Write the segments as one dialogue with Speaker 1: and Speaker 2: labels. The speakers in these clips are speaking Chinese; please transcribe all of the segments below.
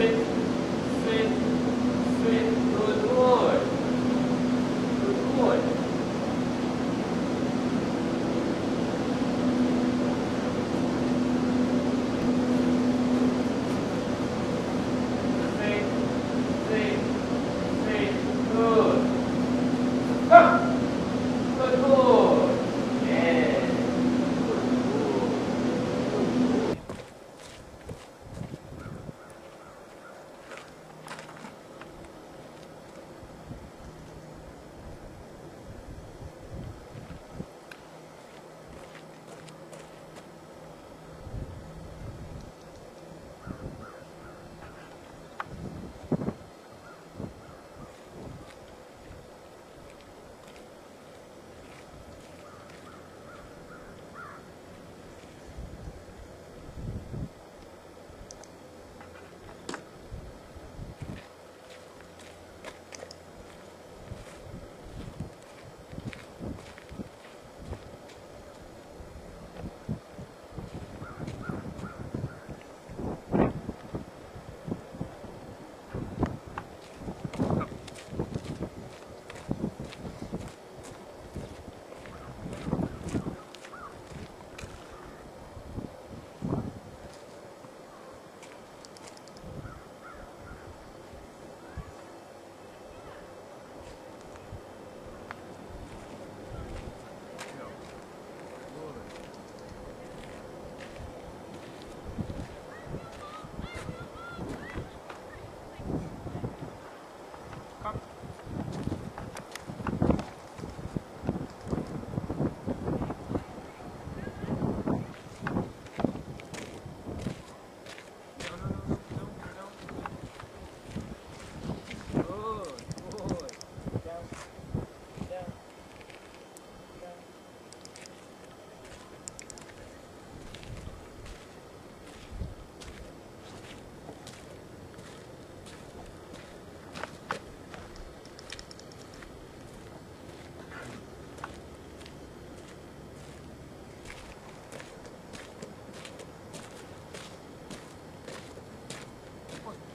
Speaker 1: bit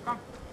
Speaker 2: 杠